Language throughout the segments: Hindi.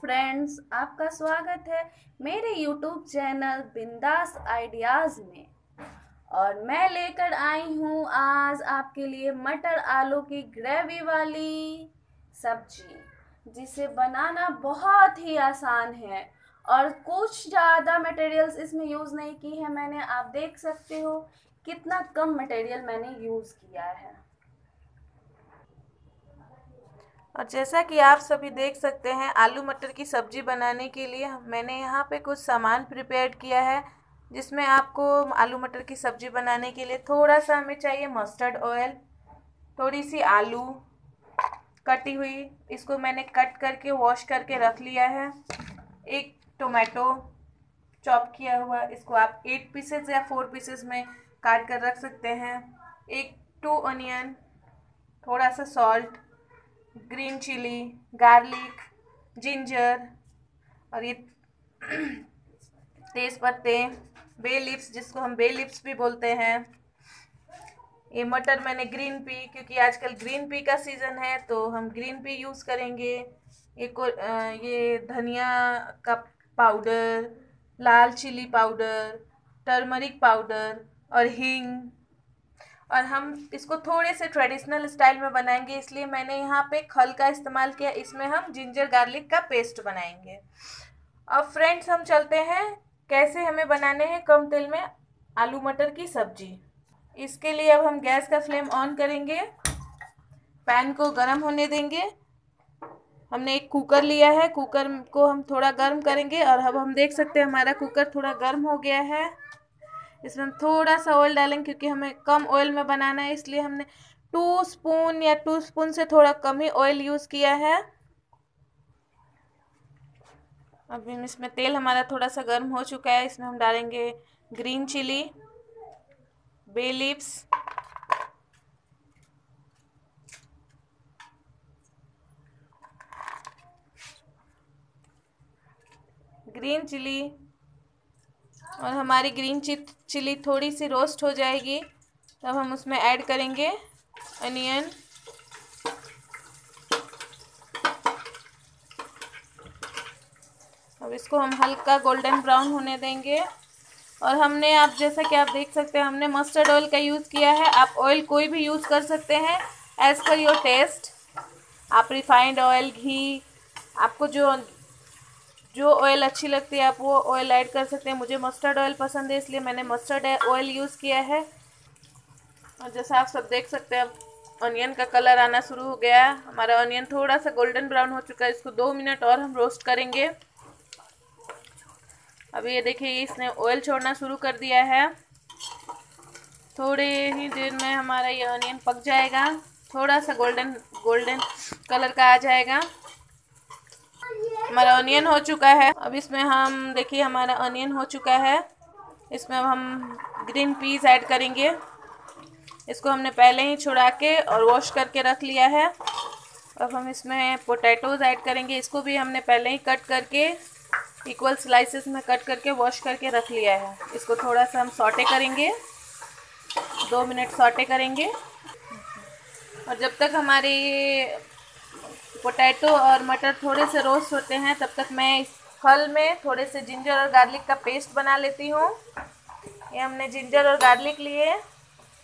फ्रेंड्स आपका स्वागत है मेरे यूट्यूब चैनल बिंदास आइडियाज़ में। और मैं लेकर आई हूँ आज आपके लिए मटर आलू की ग्रेवी वाली सब्ज़ी, जिसे बनाना बहुत ही आसान है और कुछ ज़्यादा मटेरियल्स इसमें यूज़ नहीं की है मैंने। आप देख सकते हो कितना कम मटेरियल मैंने यूज़ किया है। और जैसा कि आप सभी देख सकते हैं, आलू मटर की सब्ज़ी बनाने के लिए मैंने यहाँ पे कुछ सामान प्रिपेयर किया है, जिसमें आपको आलू मटर की सब्ज़ी बनाने के लिए थोड़ा सा हमें चाहिए मस्टर्ड ऑयल थोड़ी सी आलू कटी हुई, इसको मैंने कट करके वॉश करके रख लिया है। एक टोमेटो चॉप किया हुआ, इसको आप एट पीसेस या फोर पीसेस में काट कर रख सकते हैं। एक टू अनियन थोड़ा सा salt green chilli, garlic, ginger और ये तेज़ पत्ते बे लिप्स जिसको हम बे लिप्स भी बोलते हैं। ये मटर मैंने ग्रीन पी क्योंकि आजकल ग्रीन पी का सीज़न है तो हम ग्रीन पी यूज़ करेंगे। ये को ये धनिया का पाउडर लाल चिली पाउडर टर्मरिक पाउडर और हींग और हम इसको थोड़े से ट्रेडिशनल स्टाइल में बनाएँगे, इसलिए मैंने यहाँ पे खल का इस्तेमाल किया। इसमें हम जिंजर गार्लिक का पेस्ट बनाएँगे। अब फ्रेंड्स हम चलते हैं, कैसे हमें बनाने हैं कम तेल में आलू मटर की सब्ज़ी। इसके लिए अब हम गैस का फ्लेम ऑन करेंगे। पैन को गर्म होने देंगे। हमने एक कुकर लिया है कुकर को हम थोड़ा गर्म करेंगे और अब हम देख सकते हैं हमारा कुकर थोड़ा गर्म हो गया है। इसमें हम थोड़ा सा ऑयल डालेंगे क्योंकि हमें कम ऑयल में बनाना है, इसलिए हमने टू स्पून या टू स्पून से थोड़ा कम ही ऑयल यूज़ किया है। अभी इसमें तेल हमारा थोड़ा सा गर्म हो चुका है, इसमें हम डालेंगे ग्रीन चिली बे लिप्स ग्रीन चिली और हमारी ग्रीन चिली थोड़ी सी रोस्ट हो जाएगी। तब हम उसमें ऐड करेंगे अनियन अब इसको हम हल्का गोल्डन ब्राउन होने देंगे। और हमने आप जैसा कि आप देख सकते हैं, हमने मस्टर्ड ऑयल का यूज़ किया है। आप ऑयल कोई भी यूज़ कर सकते हैं एज़ पर योर टेस्ट आप रिफाइंड ऑयल घी, आपको जो जो ऑयल अच्छी लगती है, आप वो ऑयल ऐड कर सकते हैं। मुझे मस्टर्ड ऑयल पसंद है, इसलिए मैंने मस्टर्ड ऑयल यूज़ किया है। और जैसा आप सब देख सकते हैं ऑनियन का कलर आना शुरू हो गया है। हमारा ऑनियन थोड़ा सा गोल्डन ब्राउन हो चुका है, इसको दो मिनट और हम रोस्ट करेंगे। अभी ये देखिए, इसने ऑयल छोड़ना शुरू कर दिया है। थोड़े ही देर में हमारा ये ऑनियन पक जाएगा। थोड़ा सा गोल्डन गोल्डन कलर का आ जाएगा। हमारा ऑनियन हो चुका है। अब इसमें हम, देखिए, हमारा ऑनियन हो चुका है। इसमें अब हम ग्रीन पीस ऐड करेंगे। इसको हमने पहले ही छुड़ा के और वॉश करके रख लिया है। अब हम इसमें पोटैटोज़ ऐड करेंगे। इसको भी हमने पहले ही कट करके इक्वल स्लाइसेस में कट करके वॉश करके रख लिया है। इसको थोड़ा सा हम सॉटे करेंगे। दो मिनट सॉटे करेंगे। और जब तक हमारी पोटैटो और मटर थोड़े से रोस्ट होते हैं, तब तक मैं इस फल में थोड़े से जिंजर और गार्लिक का पेस्ट बना लेती हूँ। ये हमने जिंजर और गार्लिक लिए।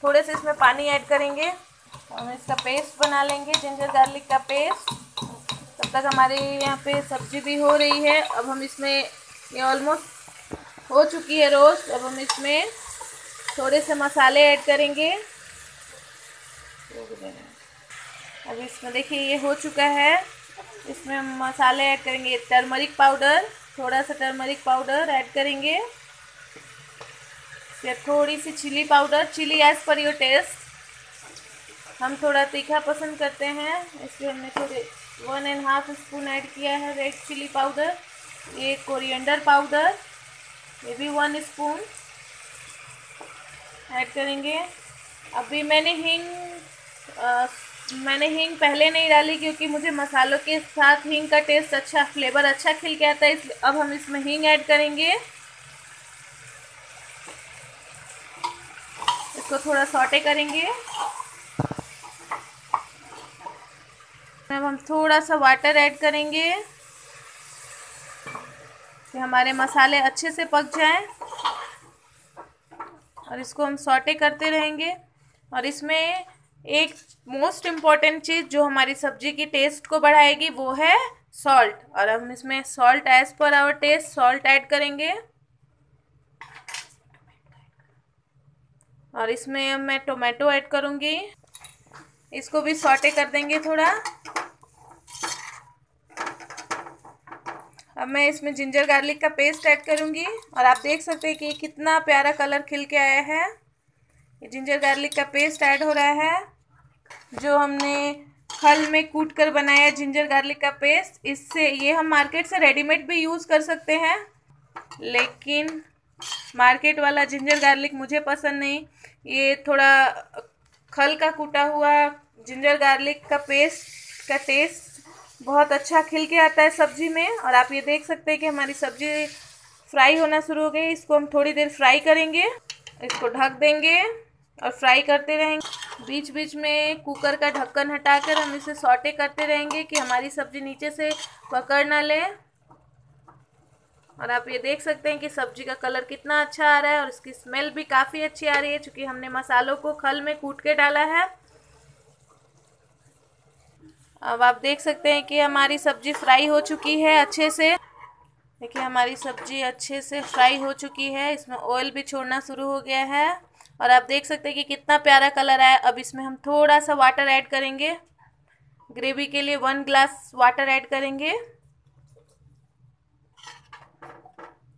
थोड़े से इसमें पानी ऐड करेंगे। हम इसका पेस्ट बना लेंगे जिंजर गार्लिक का पेस्ट तब तक हमारे यहाँ पे सब्ज़ी भी हो रही है। अब हम इसमें, ये ऑलमोस्ट हो चुकी है रोस्ट अब हम इसमें थोड़े से मसाले ऐड करेंगे। अब इसमें देखिए, ये हो चुका है। इसमें हम मसाले ऐड करेंगे, टर्मरिक पाउडर, थोड़ा सा टर्मरिक पाउडर ऐड करेंगे। फिर थोड़ी सी chilli powder, chilli as per your taste. हम थोड़ा तीखा पसंद करते हैं। इसलिए हमने थोड़े one and half spoon add किया है रेड चिली पाउडर ये कोरिएंडर पाउडर ये भी वन स्पून ऐड करेंगे। अभी मैंने हींग मैंने हींग पहले नहीं डाली क्योंकि मुझे मसालों के साथ हींग का टेस्ट अच्छा फ्लेवर अच्छा खिल के आता है इसलिए अब हम इसमें हींग ऐड करेंगे। इसको थोड़ा सॉटे करेंगे। अब हम थोड़ा सा वाटर ऐड करेंगे कि हमारे मसाले अच्छे से पक जाएँ। और इसको हम सॉटे करते रहेंगे। और इसमें एक मोस्ट इंपॉर्टेंट चीज़ जो हमारी सब्ज़ी की टेस्ट को बढ़ाएगी, वो है सॉल्ट और हम इसमें salt as per our taste salt add करेंगे। और इसमें मैं टोमेटो ऐड करूँगी। इसको भी सॉटे कर देंगे थोड़ा। अब मैं इसमें जिंजर गार्लिक का पेस्ट ऐड करूँगी। और आप देख सकते हैं कि कितना प्यारा कलर खिल के आया है। जिंजर गार्लिक का पेस्ट ऐड हो रहा है। जो हमने खल में कूट कर बनाया जिंजर गार्लिक का पेस्ट, इससे ये हम मार्केट से रेडीमेड भी यूज़ कर सकते हैं। लेकिन मार्केट वाला जिंजर गार्लिक मुझे पसंद नहीं। ये थोड़ा खल का कूटा हुआ जिंजर गार्लिक का पेस्ट का टेस्ट बहुत अच्छा खिल के आता है सब्ज़ी में। और आप ये देख सकते हैं कि हमारी सब्ज़ी फ्राई होना शुरू हो गई। इसको हम थोड़ी देर फ्राई करेंगे, इसको ढक देंगे और फ्राई करते रहेंगे। बीच बीच में कुकर का ढक्कन हटाकर हम इसे सॉटे करते रहेंगे कि हमारी सब्ज़ी नीचे से पकड़ ना ले। और आप ये देख सकते हैं कि सब्ज़ी का कलर कितना अच्छा आ रहा है और इसकी स्मेल भी काफ़ी अच्छी आ रही है क्योंकि हमने मसालों को खल में कूट के डाला है। अब आप देख सकते हैं कि हमारी सब्ज़ी फ्राई हो चुकी है अच्छे से। देखिए, हमारी सब्ज़ी अच्छे से फ्राई हो चुकी है। इसमें ऑयल भी छोड़ना शुरू हो गया है। और आप देख सकते हैं कि कितना प्यारा कलर आया। अब इसमें हम थोड़ा सा वाटर ऐड करेंगे। ग्रेवी के लिए वन ग्लास वाटर ऐड करेंगे।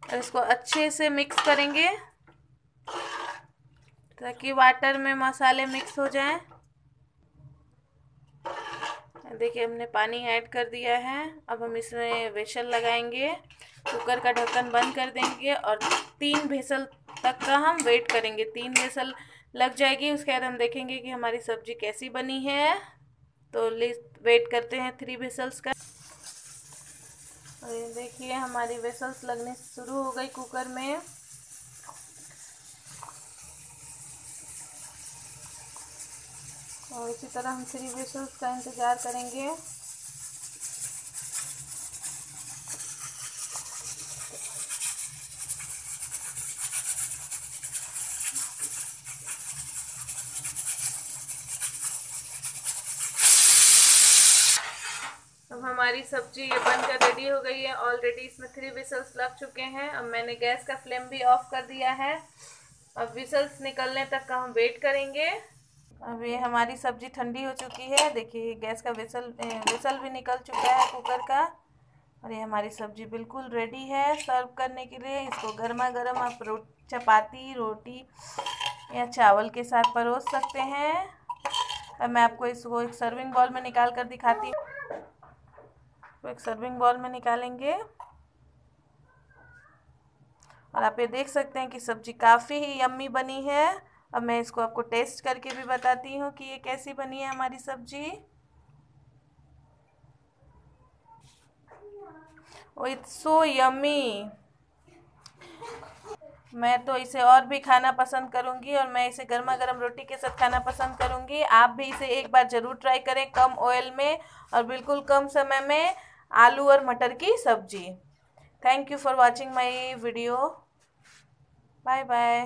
और इसको अच्छे से मिक्स करेंगे। ताकि वाटर में मसाले मिक्स हो जाएँ। देखिए, हमने पानी ऐड कर दिया है। अब हम इसमें वेसल लगाएँगे। कुकर का ढक्कन बंद कर देंगे और तीन भेसल तक का हम वेट करेंगे। तीन भेसल लग जाएगी, उसके बाद हम देखेंगे कि हमारी सब्ज़ी कैसी बनी है। तो वेट करते हैं थ्री वेसल्स का। और ये देखिए, हमारी वेसल्स लगने शुरू हो गई कुकर में। और इसी तरह हम थ्री विशल्स का इंतज़ार करेंगे अब हमारी सब्ज़ी ये बनकर रेडी हो गई है। ऑलरेडी इसमें थ्री विसल्स लग चुके हैं। अब मैंने गैस का फ्लेम भी ऑफ़ कर दिया है। अब विसल्स निकलने तक का हम वेट करेंगे। अब ये हमारी सब्ज़ी ठंडी हो चुकी है। देखिए गैस का विसल विसल भी निकल चुका है कुकर का। और ये हमारी सब्ज़ी बिल्कुल रेडी है सर्व करने के लिए। इसको गर्मा गर्म आप रो, चपाती, रोटी या चावल के साथ परोस सकते हैं। अब मैं आपको इसको एक सर्विंग बॉल में निकाल कर दिखाती हूँ। एक सर्विंग बॉल में निकालेंगे। और आप ये देख सकते हैं कि सब्ज़ी काफ़ी ही यम्मी बनी है। अब मैं इसको आपको टेस्ट करके भी बताती हूँ कि ये कैसी बनी है हमारी सब्ज़ी। इट्स सो यमी मैं तो इसे और भी खाना पसंद करूँगी और मैं इसे गर्मा गर्म रोटी के साथ खाना पसंद करूँगी। आप भी इसे एक बार ज़रूर ट्राई करें कम ऑयल में और बिल्कुल कम समय में। आलू और मटर की सब्ज़ी। Thank you for watching my video bye bye